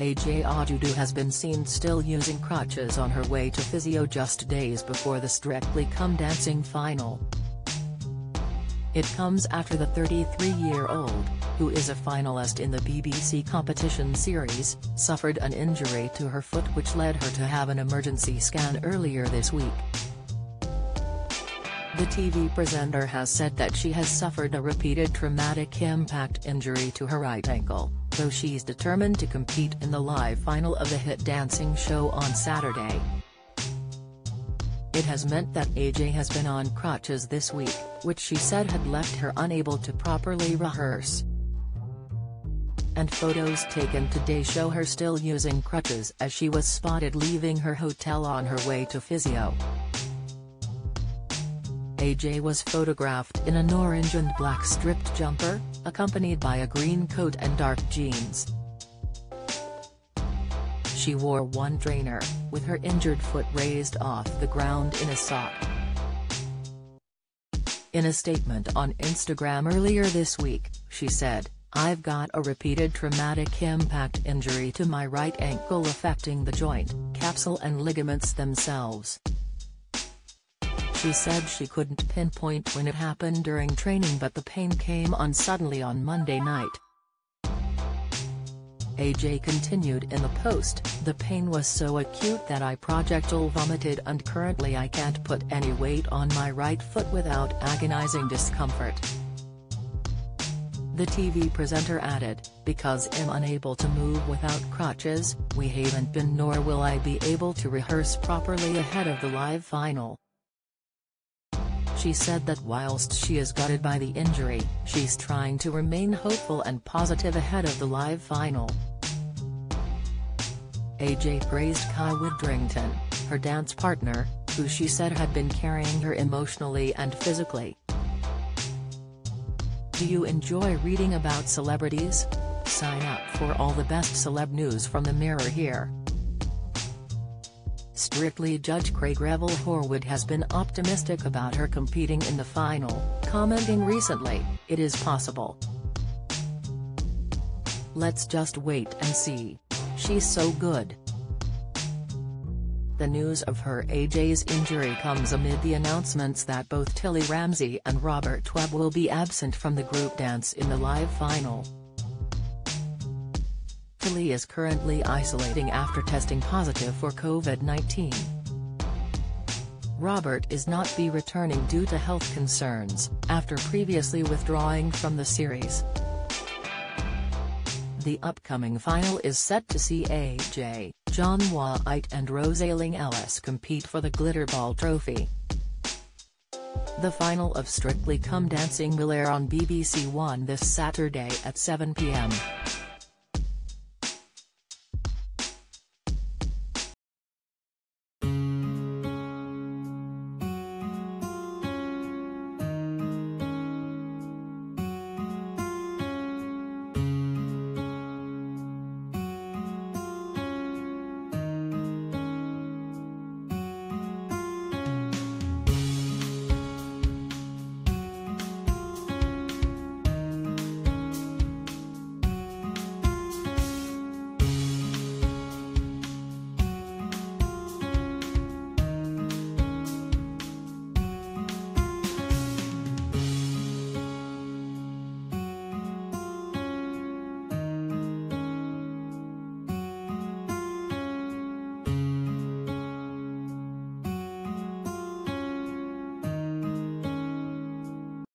AJ Odudu has been seen still using crutches on her way to physio just days before the Strictly Come Dancing final. It comes after the 33-year-old, who is a finalist in the BBC competition series, suffered an injury to her foot which led her to have an emergency scan earlier this week. The TV presenter has said that she has suffered a repeated traumatic impact injury to her right ankle, though she's determined to compete in the live final of the hit dancing show on Saturday. It has meant that AJ has been on crutches this week, which she said had left her unable to properly rehearse. And photos taken today show her still using crutches as she was spotted leaving her hotel on her way to physio. AJ was photographed in an orange and black striped jumper, accompanied by a green coat and dark jeans. She wore one trainer, with her injured foot raised off the ground in a sock. In a statement on Instagram earlier this week, she said, I've got a repeated traumatic impact injury to my right ankle affecting the joint, capsule and ligaments themselves. She said she couldn't pinpoint when it happened during training but the pain came on suddenly on Monday night. AJ continued in the post, the pain was so acute that I projectile vomited and currently I can't put any weight on my right foot without agonizing discomfort. The TV presenter added, because I'm unable to move without crutches, we haven't been nor will I be able to rehearse properly ahead of the live final. She said that whilst she is gutted by the injury, she's trying to remain hopeful and positive ahead of the live final. AJ praised Kai Widdrington, her dance partner, who she said had been carrying her emotionally and physically. Do you enjoy reading about celebrities? Sign up for all the best celeb news from the Mirror here. Strictly judge Craig Revel Horwood has been optimistic about her competing in the final, commenting recently, it is possible. Let's just wait and see. She's so good. The news of her AJ's injury comes amid the announcements that both Tilly Ramsay and Robert Webb will be absent from the group dance in the live final. Tilly is currently isolating after testing positive for COVID-19. Robert is not be returning due to health concerns, after previously withdrawing from the series. The upcoming final is set to see AJ, John Whaite and Rose Ayling-Ellis compete for the Glitterball Trophy. The final of Strictly Come Dancing will air on BBC One this Saturday at 7 p.m.